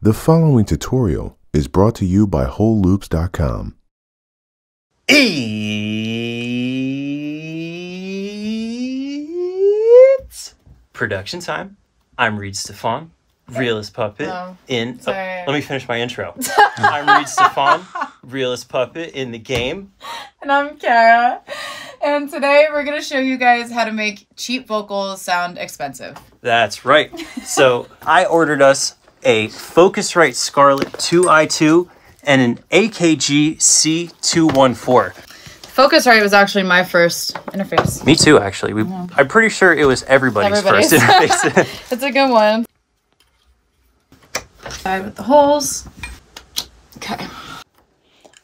The following tutorial is brought to you by WholeLoops.com. It's production time. I'm Reid Stefan, realist puppet Oh, in. Oh, sorry. let me finish my intro. I'm Reid Stefan, realist puppet in the game. And I'm Karra. And today we're going to show you guys how to make cheap vocals sound expensive. That's right. So I ordered us a Focusrite Scarlett 2i2 and an AKG C214. Focusrite was actually my first interface. Me too, actually. We, I'm pretty sure it was everybody's, Everybody's. first interface. It's a good one. Side with the holes. Okay.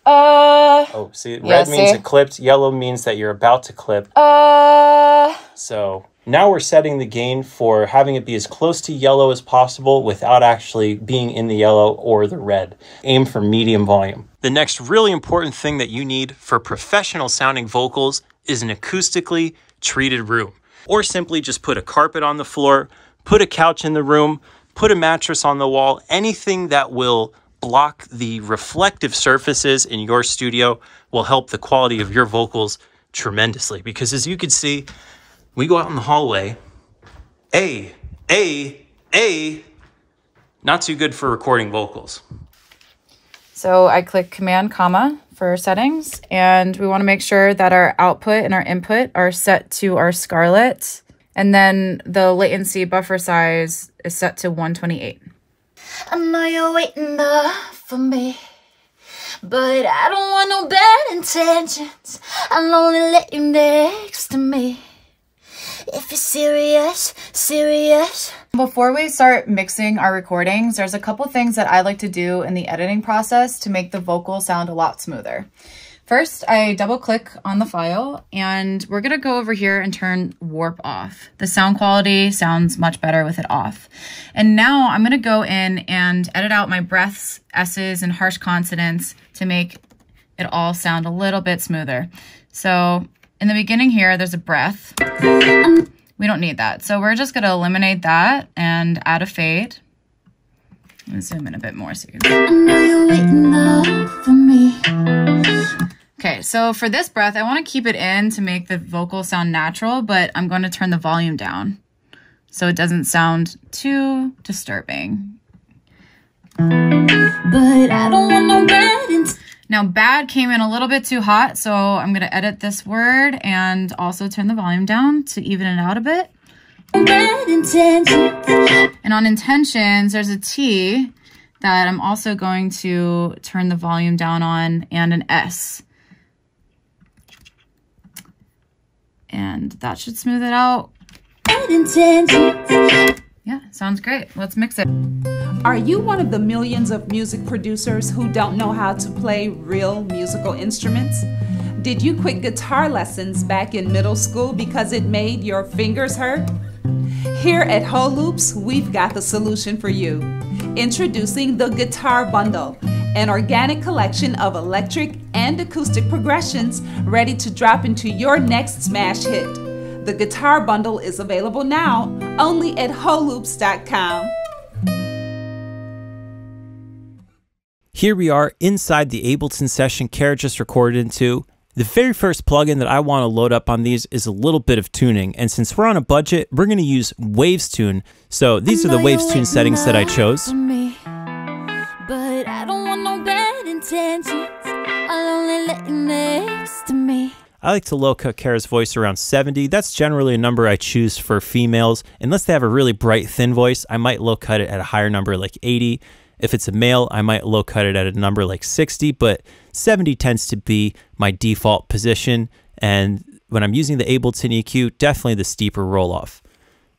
Uh, oh, see, red Yeah, means see? it clipped, yellow means that you're about to clip. uh, So now we're setting the gain for having it be as close to yellow as possible without actually being in the yellow or the red. Aim for medium volume. The next really important thing that you need for professional sounding vocals is an acoustically treated room. Or simply just put a carpet on the floor, put a couch in the room, put a mattress on the wall, anything that will block the reflective surfaces in your studio will help the quality of your vocals tremendously. Because as you can see, we go out in the hallway. A, A, A. Not too good for recording vocals. so I click Command comma for settings, and we want to make sure that our output and our input are set to our Scarlett, and then the latency buffer size is set to 128. I know you're waiting up for me, but I don't want no bad intentions. I'll only let you next to me. If you're serious, serious. Before we start mixing our recordings, there's a couple things that I like to do in the editing process to make the vocal sound a lot smoother. First, I double click on the file and we're gonna go over here and turn warp off. The sound quality sounds much better with it off. And now I'm gonna go in and edit out my breaths, S's, and harsh consonants to make it all sound a little bit smoother. So in the beginning here, there's a breath. We don't need that. So we're just going to eliminate that and add a fade. Me zoom in a bit more so you can know you're waiting up for me. Okay, so for this breath, I want to keep it in to make the vocal sound natural, but I'm going to turn the volume down so it doesn't sound too disturbing. But I don't want no bad. Now, bad came in a little bit too hot, so I'm going to edit this word and also turn the volume down to even it out a bit. And on intentions, there's a T that I'm also going to turn the volume down on and an S. And that should smooth it out. Yeah, sounds great. Let's mix it. Are you one of the millions of music producers who don't know how to play real musical instruments? Did you quit guitar lessons back in middle school because it made your fingers hurt? Here at Whole Loops, we've got the solution for you. Introducing the Guitar Bundle, an organic collection of electric and acoustic progressions ready to drop into your next smash hit. The Guitar Bundle is available now only at wholeloops.com. Here we are inside the Ableton session Karra just recorded into. The very first plugin that I want to load up on these is a little bit of tuning, and since we're on a budget, we're going to use Waves Tune. So these are the know Waves Tune settings that I up chose. I like to low cut Karra's voice around 70. That's generally a number I choose for females. Unless they have a really bright, thin voice, I might low cut it at a higher number like 80. If it's a male, I might low cut it at a number like 60, but 70 tends to be my default position. And when I'm using the Ableton EQ, definitely the steeper roll off.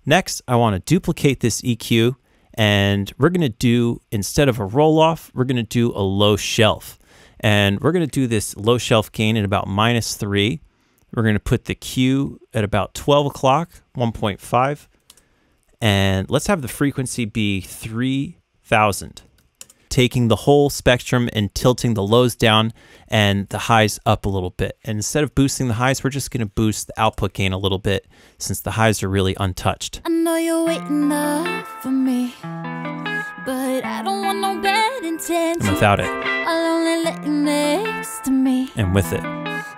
Next, I want to duplicate this EQ and we're going to do, instead of a roll off, we're going to do a low shelf. And we're going to do this low shelf gain at about minus three. We're going to put the Q at about 12 o'clock, 1.5. And let's have the frequency be 3000. Taking the whole spectrum and tilting the lows down and the highs up a little bit. And instead of boosting the highs, we're just going to boost the output gain a little bit since the highs are really untouched. I know you're waiting up for me, but I don't want no intention. And without it. I'll only let you next to me. And with it.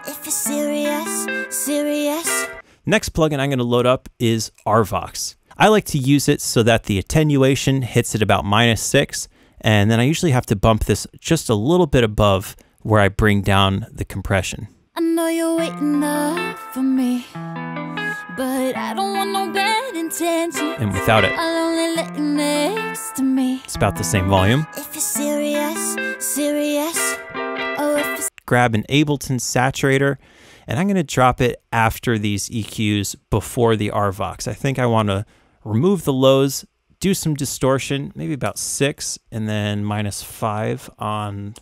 If you're serious, serious. Next plugin I'm going to load up is RVox. I like to use it so that the attenuation hits at about minus six, and then I usually have to bump this just a little bit above where I bring down the compression. I know you're waiting up for me, but I don't want no bad intention. And without it, I'll only let you next to me. it's about the same volume. Grab an Ableton saturator, and I'm going to drop it after these EQs before the RVox. I think I want to remove the lows, do some distortion, maybe about six, and then minus five on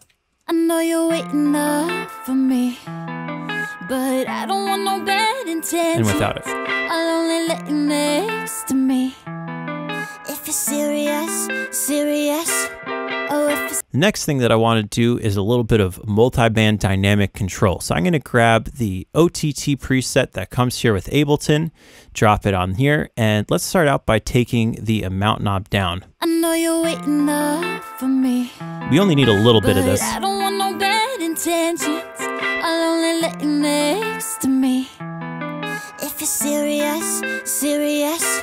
I know you're waiting up for me, but I don't want no bad intention. and without it. I'll only let you next to me. If you're serious, serious. The next thing that I want to do is a little bit of multi-band dynamic control. So I'm going to grab the OTT preset that comes here with Ableton, drop it on here, and let's start out by taking the amount knob down. I know you're waiting up for me, We only need a little bit of this. I don't want no bad intentions. I'll only let you next to me. If you're serious, serious.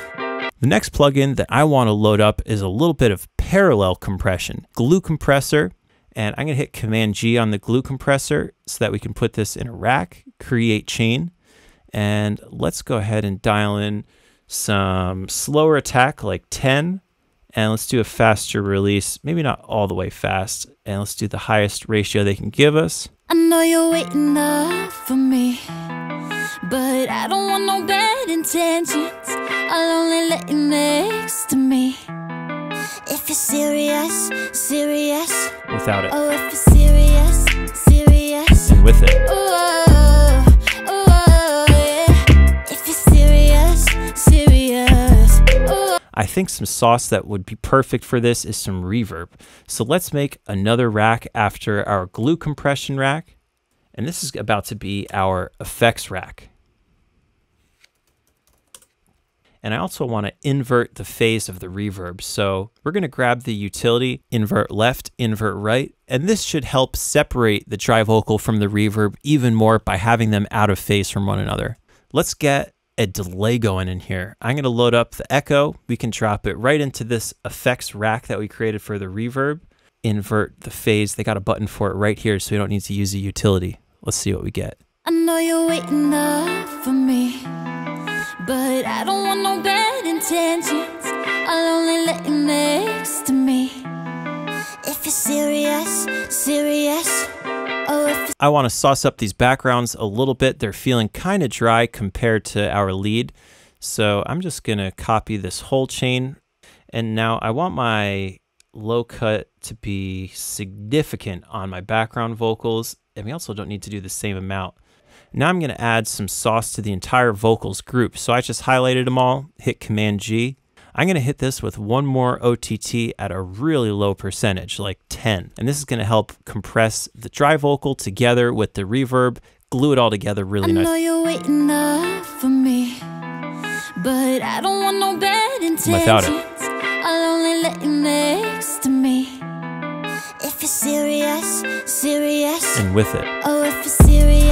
The next plugin that I want to load up is a little bit of parallel compression, glue compressor, and I'm going to hit Command G on the glue compressor so that we can put this in a rack, create chain, and let's go ahead and dial in some slower attack like 10, and let's do a faster release, maybe not all the way fast, and let's do the highest ratio they can give us. I know you're waiting up for me, but I don't want no bad intentions. I'll only let you next to me. If you're serious, serious. Without it Oh, if you're serious, serious. and with it. Ooh, ooh, yeah. If you're serious, serious. Ooh. I think some sauce that would be perfect for this is some reverb. So let's make another rack after our glue compression rack. And this is about to be our effects rack. And I also want to invert the phase of the reverb. So we're going to grab the utility, invert left, invert right, and this should help separate the dry vocal from the reverb even more by having them out of phase from one another. Let's get a delay going in here. I'm going to load up the echo. We can drop it right into this effects rack that we created for the reverb. Invert the phase. They got a button for it right here, so we don't need to use a utility. Let's see what we get. I know you're waiting up for me, but I don't want no bad intentions. I'll only let you next to me. If you're serious, serious. Oh, I want to sauce up these backgrounds a little bit. They're feeling kind of dry compared to our lead. So I'm just going to copy this whole chain. And now I want my low cut to be significant on my background vocals. And we also don't need to do the same amount. Now I'm going to add some sauce to the entire vocals group. So I just highlighted them all, hit Command G. I'm going to hit this with one more OTT at a really low percentage, like 10. And this is going to help compress the dry vocal together with the reverb, glue it all together really I nice. know you're waiting up for me, but I don't want no bad intentions. Without it. I'll only let you next to me. If you're serious, serious. And with it. Oh, if you're serious.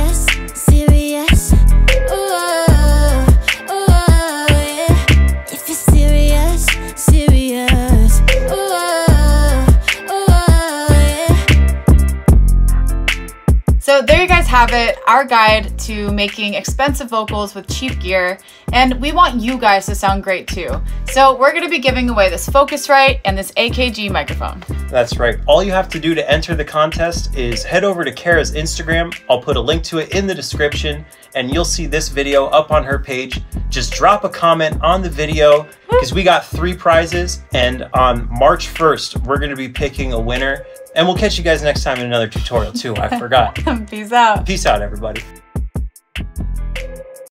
So there you guys have it, our guide to making expensive vocals with cheap gear. And we want you guys to sound great too. So we're gonna be giving away this Focusrite and this AKG microphone. That's right. All you have to do to enter the contest is head over to Karra's Instagram. I'll put a link to it in the description and you'll see this video up on her page. Just drop a comment on the video because we got three prizes and on March 1st, we're going to be picking a winner. And we'll catch you guys next time in another tutorial too. I forgot. Peace out. Peace out, everybody.